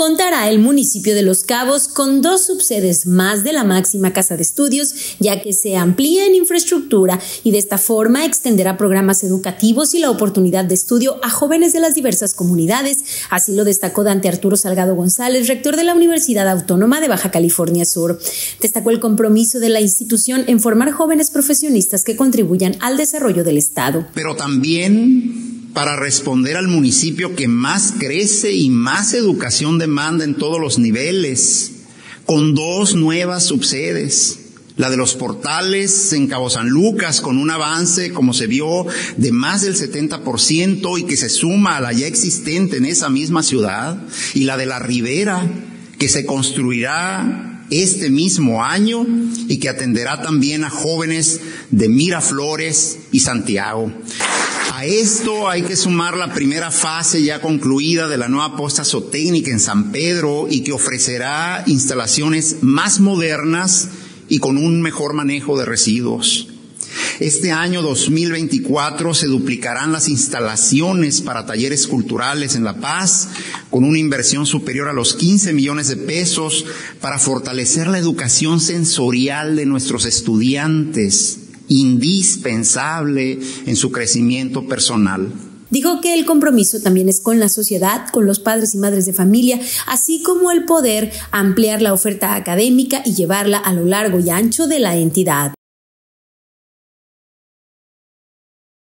contará el municipio de Los Cabos con dos subsedes más de la máxima casa de estudios, ya que se amplía en infraestructura y de esta forma extenderá programas educativos y la oportunidad de estudio a jóvenes de las diversas comunidades. Así lo destacó Dante Arturo Salgado González, rector de la Universidad Autónoma de Baja California Sur. Destacó el compromiso de la institución en formar jóvenes profesionistas que contribuyan al desarrollo del Estado. Pero también para responder al municipio que más crece y más educación demanda en todos los niveles, con dos nuevas subsedes. La de los portales en Cabo San Lucas con un avance, como se vio, de más del 70% y que se suma a la ya existente en esa misma ciudad. Y la de la Ribera, que se construirá este mismo año y que atenderá también a jóvenes de Miraflores y Santiago. A esto hay que sumar la primera fase ya concluida de la nueva posta zootécnica en San Pedro y que ofrecerá instalaciones más modernas y con un mejor manejo de residuos. Este año 2024 se duplicarán las instalaciones para talleres culturales en La Paz, con una inversión superior a los 15 millones de pesos para fortalecer la educación sensorial de nuestros estudiantes indispensable en su crecimiento personal. Dijo que el compromiso también es con la sociedad, con los padres y madres de familia, así como el poder ampliar la oferta académica y llevarla a lo largo y ancho de la entidad.